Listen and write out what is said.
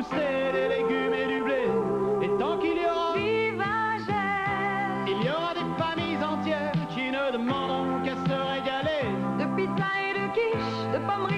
pousser des légumes et du blé. Et tant qu'il y aura, Vivagère il y aura des familles entières qui ne demanderont qu'à se régaler. De pizza et de quiche, de pommes